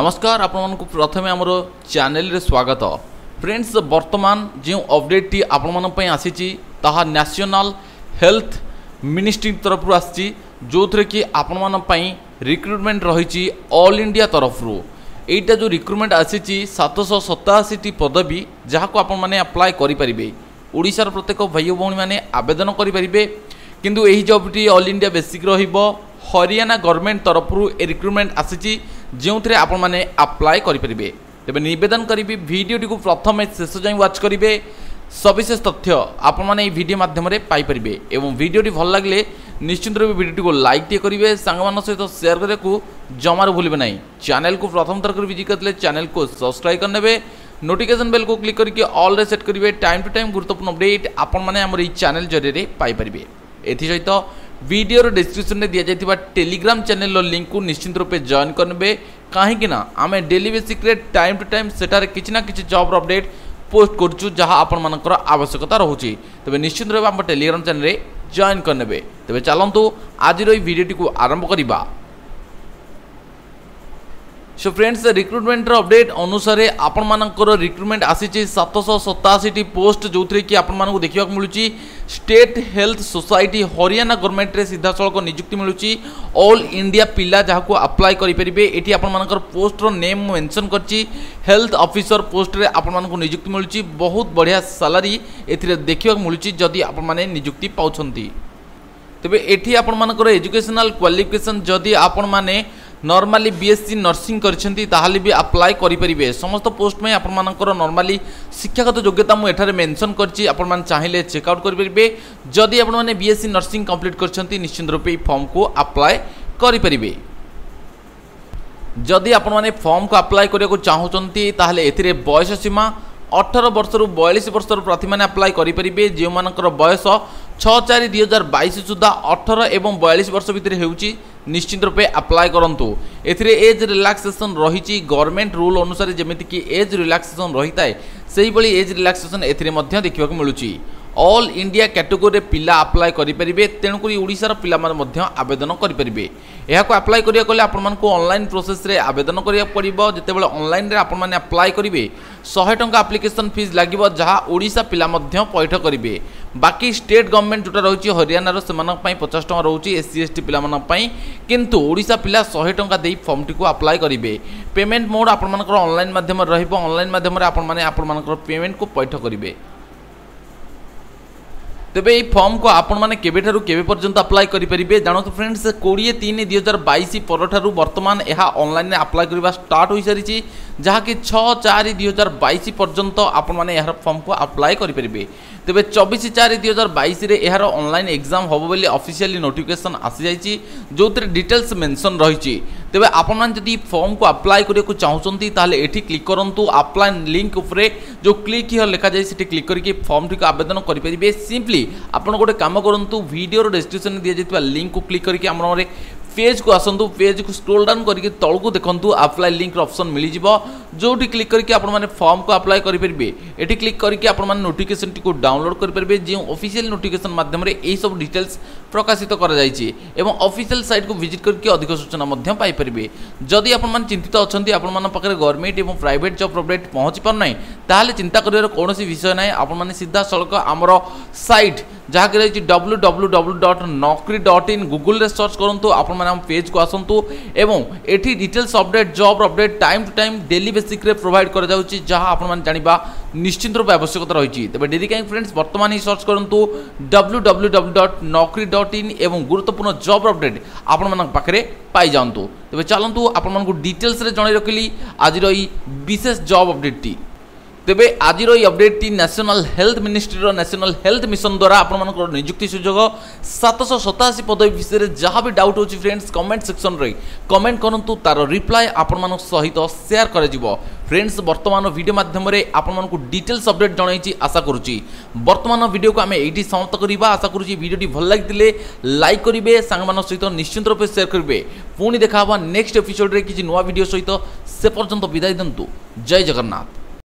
নমস্কার আপনার প্রথমে আমার চ্যানেলে স্বাগত ফ্রেন্ডস বর্তমান যে অপডেটটি আপনার আসিছি তাহা ন্যাশনাল হেলথ মিনিষ্ট্রি তরফর আসছি ଯେଉଁଥିରେ କି ଆପଣମାନଙ୍କ ରିକ୍ରୁଟମେଣ୍ଟ ରହିଛି ଅଲ୍ ଇଣ୍ଡିଆ ତରଫରୁ ଏଇଟା ଯେଉଁ ରିକ୍ରୁଟମେଣ୍ଟ ଆସିଛି ସାତଶହ ସତାଅଶୀଟି ପଦବୀ ଯାହାକୁ ଆପଣମାନେ ଆପ୍ଲାଏ କରିପାରିବେ ଓଡ଼ିଶାର ପ୍ରତ୍ୟେକ ଭାଇ ଭଉଣୀମାନେ ଆବେଦନ କରିପାରିବେ କିନ୍ତୁ ଏହି ଜବ୍ଟି ଅଲ୍ ଇଣ୍ଡିଆ ବେସିକ୍ ରହିବ ହରିୟାଣା ଗଭର୍ଣ୍ଣମେଣ୍ଟ ତରଫରୁ ଏ ରିକ୍ରୁଟମେଣ୍ଟ ଆସିଛି ଯେଉଁଥିରେ ଆପଣମାନେ ଆପ୍ଲାଏ କରିପାରିବେ ତେବେ ନିବେଦନ କରିବି ଭିଡ଼ିଓଟିକୁ ପ୍ରଥମେ ଶେଷ ଯାଏଁ ୱାଚ୍ କରିବେ সবিশেষ তথ্য আপনার এই ভিডিও মাধ্যমে পাইপারে এবং ভিডিওটি ভাল লাগলে নিশ্চিন্ত রূপে ভিডিওটি লাইক টিকে করবে সাংগ সহ সেয়ার করা জমার ভুলবে না চ্যানেল কু প্রথম থর করে ভিজিট করলে চ্যানেল কু সবসক্রাইব করে নেবে নোটিফিকেশন বেল কু ক্লিক করি অলরে সেট করবে টাইম টু টাইম গুরুত্বপূর্ণ অপডেট আপনার আমার এই চ্যানেল জরিয়ে পাইপারে এসহ ভিডিওর ডেসক্রিপশনে দিয়া যাইতিবা টেলিগ্রাম চ্যানেলর লিঙ্ককু নিশ্চিন্ত রূপে জয়েন করবে কাহিঁকি না আমি ডেলি বেসিক্রে টাইম টু টাইম সেটার কিছু না কিছু জবর অপডেট পোস্ট করছু যা আপনার আবশ্যকতা রয়েছে তবে নিশ্চিন্ত রূপে আমার টেলিগ্রাম চ্যানেলে জয়েন করে নেবে তবে চালু আজির এই ভিডিওটি আরম্ভ করা সো ফ্রেন্ডস রিক্রুটমেন্টর অপডেট অনুসারে আপনার রিক্রুটমেন্ট আসিছে সাতশহ সতাশিটি পোস্ট যে আপনার দেখা মিলুচি স্টেট হেলথ সোসাইটি হরিয়ানা গভর্নমেন্টে সিধাসলখ নিযুক্তি মিলুচি অল ইন্ডিয়া পিলা যা আপ্লাই করে পেবে এটি আপনার পোস্টর নেম মেনশন করছি হেলথ অফিসর পোস্টরে আপনার নিযুক্তি মিলুচি বহুত বড়িয়া স্যালারি এতে দেখা মিলুচি যদি আপনার নিযুক্তি পাচ্ছেন তেবে এটি আপনার এজুকেশনাল কোয়ালিফিকেসন যদি আপনার নর্মালি বিএসসি নর্সিং করছেন তাহলে বি আপ্লাই করে পারে সমস্ত পোস্ট আপনার নর্মালি শিক্ষাগত যোগ্যতা এখানে মেনশন করছি আপনার চাইলে চেক আউট করে পারে যদি আপনার বিএসসি নর্সিং কমপ্লিট করছেন নিশ্চিত রূপে এই ফর্ম কু আপ্লাই করে পারে যদি আপনার ফর্ম কু আপ্লাই করা চাহুমান তাহলে এতে বয়স সীমা অঠর বর্ষর বয়াশ বর্ষর প্রার্থী মানে আপ্লাই করে পারে যে বয়স ছ চারি দুই হাজার বাইশ সুদ্ধা অঠর এবং বয়াশ বর্ষ ভিতরে হচ্ছে নিশ্চিত রূপে আপ্লাই করতু এতে এজ রিলাক্সেসন রয়েছে গভর্নমেন্ট রুল অনুসারে যেমিকি এজ রিলাক্সেসন রয়ে থাকে সেইভাবে এজ রিলাক্সেসন এতে দেখা মিলুচি অল ইন্ডিয়া ক্যাটেগোরিরে পিলা আপ্লাই করে তেণুকরি ওড়শার পিলামানে মধ্যে আবেদন করে এখন আপ্লাই করা গেলে আপনার অনলাইন প্রোসেসে আবেদন করা পড়ব যেতবে অনলাইনে আপনার আপ্লাই করবে শহে টঙ্কা আপ্লিকেসন ফিজ লাগবে যা ওড়শা পিলা মধ্যে পৈঠ করবে বাকি স্টেট গভর্নমেন্ট যেটা রয়েছে হরিয়ানার সে পচাশ টাকা রয়েছে এসসি এসটি পিলা কিন্তু ওড়শা পিলা শহে টঙ্কা দিয়ে ফর্মটি আপ্লাই করবে পেমেন্ট মোড আপনার অনলাইন মাধ্যমে রহব অনলাইন মাধ্যমে আপনার আপনার পেমেন্ট পৈঠ করবে ତେବେ ଏହି ଫର୍ମକୁ ଆପଣମାନେ କେବେଠାରୁ କେବେ ପର୍ଯ୍ୟନ୍ତ ଆପ୍ଲାଏ କରିପାରିବେ ଜାଣନ୍ତୁ ଫ୍ରେଣ୍ଡସ୍ କୋଡ଼ିଏ ତିନି ଦୁଇ ହଜାର ବାଇଶ ପରଠାରୁ ବର୍ତ୍ତମାନ ଏହା ଅନଲାଇନ୍ରେ ଆପ୍ଲାଏ କରିବା ଷ୍ଟାର୍ଟ ହୋଇସାରିଛି ଯାହାକି ଛଅ ଚାରି ଦୁଇ ହଜାର ବାଇଶ ପର୍ଯ୍ୟନ୍ତ ଆପଣମାନେ ଏହାର ଫର୍ମକୁ ଆପ୍ଲାଏ କରିପାରିବେ ତେବେ ଚବିଶ ଚାରି ଦୁଇ ହଜାର ବାଇଶରେ ଏହାର ଅନଲାଇନ୍ ଏକ୍ଜାମ୍ ହେବ ବୋଲି ଅଫିସିଆଲି ନୋଟିଫିକେସନ୍ ଆସିଯାଇଛି ଯେଉଁଥିରେ ଡିଟେଲ୍ସ ମେନ୍ସନ୍ ରହିଛି ତେବେ ଆପଣମାନେ ଯଦି ଫର୍ମକୁ ଆପ୍ଲାଏ କରିବାକୁ ଚାହୁଁଛନ୍ତି ତାହେଲେ ଏଠି କ୍ଲିକ୍ କରନ୍ତୁ ଆପ୍ଲାଏ ଲିଙ୍କ୍ ଉପରେ ଯେଉଁ କ୍ଲିକ୍ ହିଅର୍ ଲେଖାଯାଏ ସେଠି କ୍ଲିକ୍ କରିକି ଫର୍ମଟିକୁ ଆବେଦନ କରିପାରିବେ ସିମ୍ପଲି ଆପଣ ଗୋଟେ କାମ କରନ୍ତୁ ଭିଡ଼ିଓର ଡେସ୍କ୍ରିପ୍ସନ୍ରେ ଦିଆଯାଇଥିବା ଲିଙ୍କ୍କୁ କ୍ଲିକ୍ କରିକି ଆମର পেজ কু আসন্তু পেজ কু স্ক্রোল ডাউন করি তলকু দেখুন আপ্লাই লিঙ্কর অপসন মিলিযোগ जोटी क्लिक करके आपने फर्म को आप्लाय करेंगे ये क्लिक करके आपने टी डाउनलोड करेंगे जो अफिशियल नोटिकेसन मध्यम यही सब डिटेल्स प्रकाशित करफिसीआल सैट को भिजिट करके अधिक सूचना पाइपर जदि आप चिंतित अच्छा आपण पाखे गवर्नमेंट और प्राइट जब अपडेट पहुँची पारना ताहले चिंता कर कौन विषय ना आपधा सीधा सड़क आमर सैट जहाँकि रही डब्ल्यू डब्ल्यू डब्ल्यू डट नौकरी डट इन गुगुल सर्च करूँ आप पेज को आसतु और ये डिटेल्स अपडेट जब update time to time daily বেসিক্রে provide করা যাচ্ছে যা আপনার জাঁয়া নিশ্চিত রূপে আবশ্যকতা রয়েছে তবে ডেরি কাই ফ্রেন্ডস বর্তমান হি search করতু W W W dot Naukri dot in এবং গুরুত্বপূর্ণ জব অপডেট আপনার পাখে পাই যাতে তবে চলতু আপনার ডিটেলসে জনাই রখিলি আজির এই বিশেষ জব অপডেটটি ତେବେ ଆଜିର ଏହି ଅପଡ଼େଟ୍ଟି ନ୍ୟାସନାଲ୍ ହେଲ୍ଥ ମିନିଷ୍ଟ୍ରିର ନ୍ୟାସନାଲ୍ ହେଲ୍ଥ ମିଶନ ଦ୍ୱାରା ଆପଣମାନଙ୍କର ନିଯୁକ୍ତି ସୁଯୋଗ ସାତଶହ ସତାଅଶୀ ପଦବୀ ବିଷୟରେ ଯାହା ବି ଡାଉଟ୍ ହେଉଛି ଫ୍ରେଣ୍ଡସ୍ କମେଣ୍ଟ ସେକ୍ସନରେ କମେଣ୍ଟ କରନ୍ତୁ ତା'ର ରିପ୍ଲାଏ ଆପଣମାନଙ୍କ ସହିତ ସେୟାର କରାଯିବ ଫ୍ରେଣ୍ଡସ୍ ବର୍ତ୍ତମାନ ଭିଡ଼ିଓ ମାଧ୍ୟମରେ ଆପଣମାନଙ୍କୁ ଡିଟେଲ୍ସ ଅପଡ଼େଟ୍ ଜଣାଇଛି ଆଶା କରୁଛି ବର୍ତ୍ତମାନ ଭିଡ଼ିଓକୁ ଆମେ ଏଇଠି ସମାପ୍ତ କରିବା ଆଶା କରୁଛି ଭିଡ଼ିଓଟି ଭଲ ଲାଗିଥିଲେ ଲାଇକ୍ କରିବେ ସାଙ୍ଗମାନଙ୍କ ସହିତ ନିଶ୍ଚିନ୍ତ ରୂପେ ସେୟାର କରିବେ ପୁଣି ଦେଖା ହେବା ନେକ୍ସଟ ଏପିସୋଡ଼ରେ କିଛି ନୂଆ ଭିଡ଼ିଓ ସହିତ ସେ ପର୍ଯ୍ୟନ୍ତ ବିଦାୟ ଦିଅନ୍ତୁ ଜୟ ଜଗନ୍ନାଥ